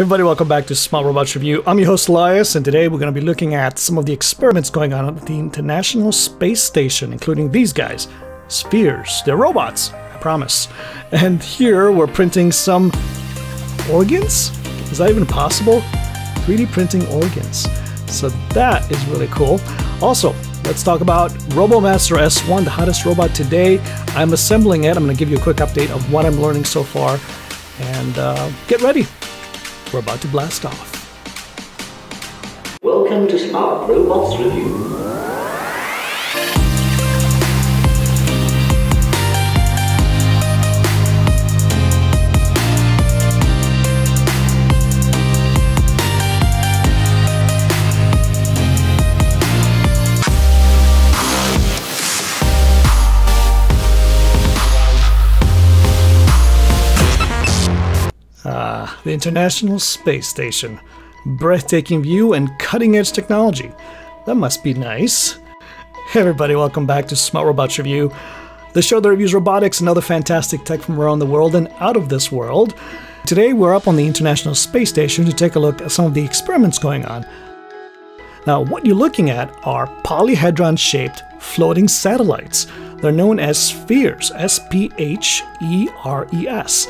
everybody, welcome back to Smart Robots Review. I'm your host Elias, and today we're going to be looking at some of the experiments going on at the International Space Station, including these guys, spheres. They're robots, I promise. And here we're printing some organs? Is that even possible? 3D printing organs. So that is really cool. Also, let's talk about RoboMaster S1, the hottest robot today. I'm assembling it. I'm going to give you a quick update of what I'm learning so far. And uh, get ready. We're about to blast off. Welcome to Smart Robots Review. The International Space Station. Breathtaking view and cutting edge technology. That must be nice. Hey everybody, welcome back to Smart Robots Review, the show that reviews robotics and other fantastic tech from around the world and out of this world. Today we're up on the International Space Station to take a look at some of the experiments going on. Now, what you're looking at are polyhedron shaped floating satellites. They're known as spheres, S P H E R E S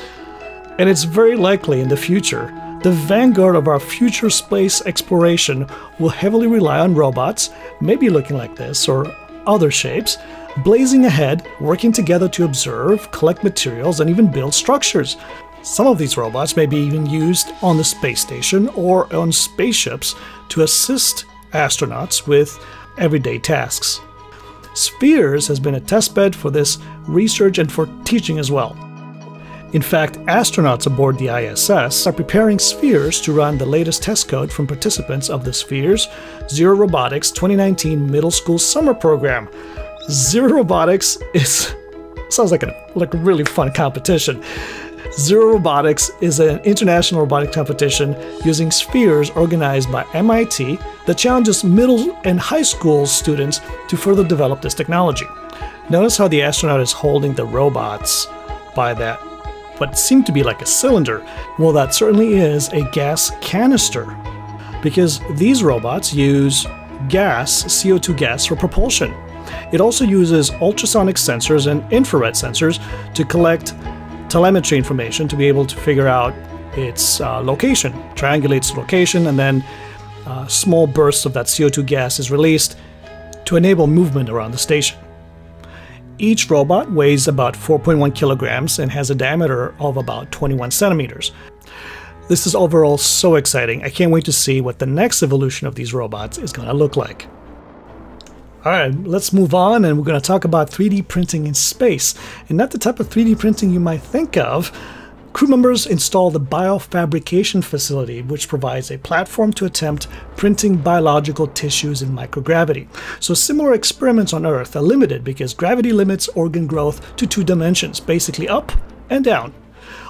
and it's very likely in the future the vanguard of our future space exploration will heavily rely on robots, maybe looking like this or other shapes, blazing ahead, working together to observe, collect materials, and even build structures. Some of these robots may be even used on the space station or on spaceships to assist astronauts with everyday tasks. Spheres has been a testbed for this research and for teaching as well. In fact, astronauts aboard the ISS are preparing Spheres to run the latest test code from participants of the Spheres Zero Robotics 2019 Middle School Summer Program. Zero Robotics is sounds like a like a really fun competition. Zero Robotics is an international robotic competition using spheres organized by MIT that challenges middle and high school students to further develop this technology. Notice how the astronaut is holding the robots by that what seemed to be like a cylinder. Well, that certainly is a gas canister, because these robots use gas, CO2 gas, for propulsion. It also uses ultrasonic sensors and infrared sensors to collect telemetry information to be able to figure out its uh, location, triangulate its location, and then uh, small bursts of that CO2 gas is released to enable movement around the station. Each robot weighs about 4.1 kilograms and has a diameter of about 21 centimeters. This is overall so exciting. I can't wait to see what the next evolution of these robots is going to look like. Alright, let's move on and we're going to talk about 3D printing in space. And not the type of 3D printing you might think of, Crew members install the biofabrication facility, which provides a platform to attempt printing biological tissues in microgravity. So similar experiments on Earth are limited because gravity limits organ growth to two dimensions, basically up and down.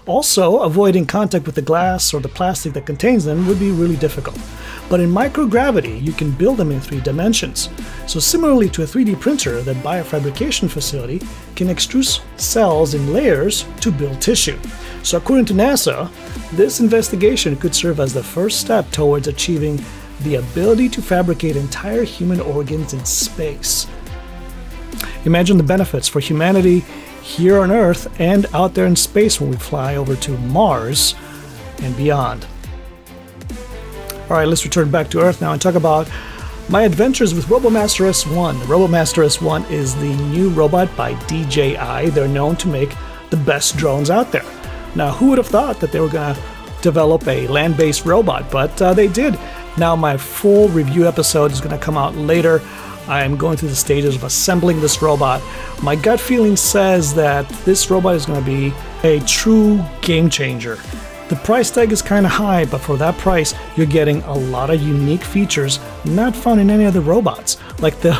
Also, avoiding contact with the glass or the plastic that contains them would be really difficult. But in microgravity, you can build them in three dimensions. So similarly to a 3D printer, the biofabrication facility can extrude cells in layers to build tissue. So according to NASA, this investigation could serve as the first step towards achieving the ability to fabricate entire human organs in space. Imagine the benefits for humanity here on Earth and out there in space when we fly over to Mars and beyond. Alright, let's return back to Earth now and talk about my adventures with RoboMaster S1. The RoboMaster S1 is the new robot by DJI. They're known to make the best drones out there. Now, who would have thought that they were going to develop a land based robot? But uh, they did. Now, my full review episode is going to come out later. I am going through the stages of assembling this robot. My gut feeling says that this robot is going to be a true game changer. The price tag is kind of high, but for that price, you're getting a lot of unique features not found in any other robots, like the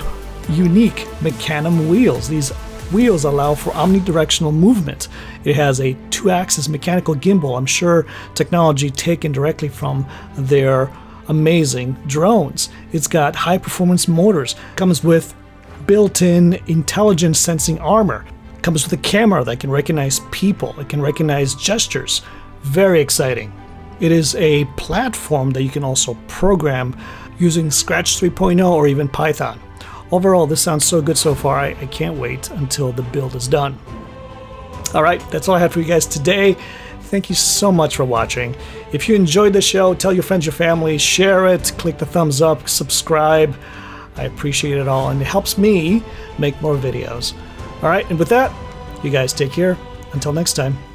unique Mecanum wheels. These wheels allow for omnidirectional movement. It has a two axis mechanical gimbal, I'm sure technology taken directly from their amazing drones. It's got high performance motors, comes with built in intelligent sensing armor, comes with a camera that can recognize people, it can recognize gestures. Very exciting. It is a platform that you can also program using Scratch 3.0 or even Python. Overall, this sounds so good so far, I, I can't wait until the build is done. Alright, that's all I have for you guys today. Thank you so much for watching. If you enjoyed the show, tell your friends, your family, share it, click the thumbs up, subscribe. I appreciate it all, and it helps me make more videos. Alright, and with that, you guys take care. Until next time.